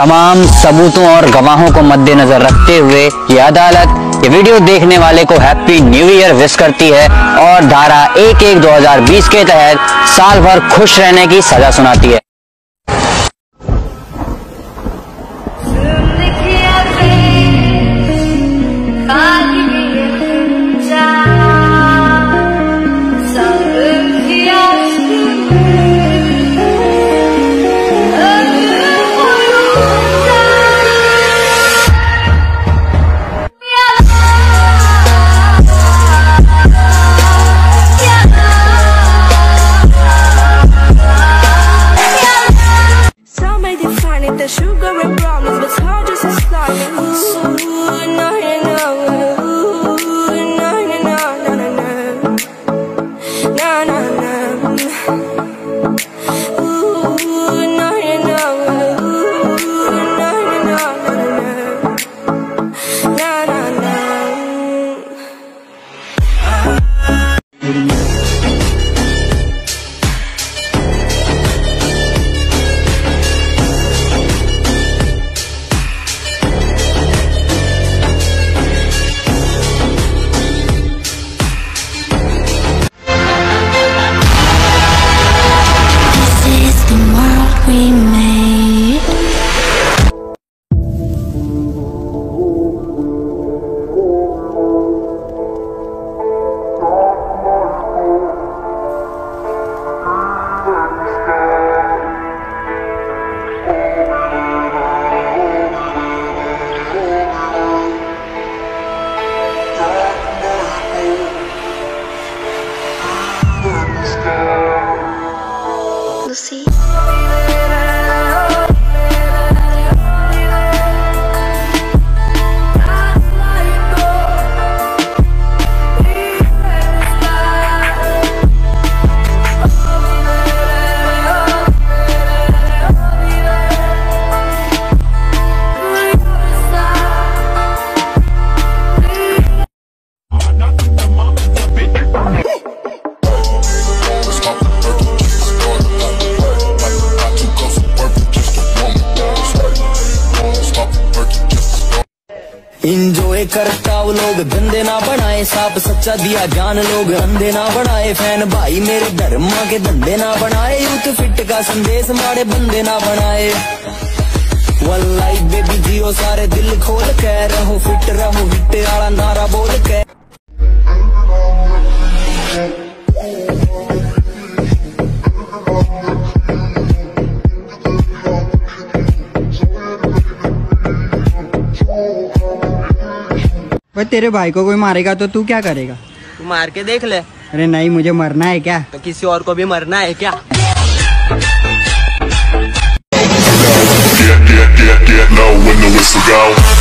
तमाम सबूतों और गवाहों को मद्देनजर रखते हुए ये अदालत, ये वीडियो देखने वाले को हैप्पी न्यू ईयर विश करती है और धारा एक एक 2020 के तहत साल भर खुश रहने की सजा सुनाती है। made define it, the sugar and promise, but it's hard just as slimy. Ooh, now you know. still enjoy करता वो लोग, धंधे ना बनाए, साफ़ सच्चा दिया जान लोग अंधे ना बनाए, फ़ैन भाई मेरे धर्मा के धंधे ना बनाए, यूथ फिट का संदेश मारे, बंदे ना बनाए। वन लाइफ बेबी जियो, सारे दिल खोल के रहो फिट रहो, हिट आला नारा बोल के। पर तेरे भाई को कोई मारेगा तो तू क्या करेगा? तू मार के देख ले। अरे नहीं मुझे मरना है क्या? तो किसी और को भी मरना है क्या? Get, get, get, get low when the whistle go.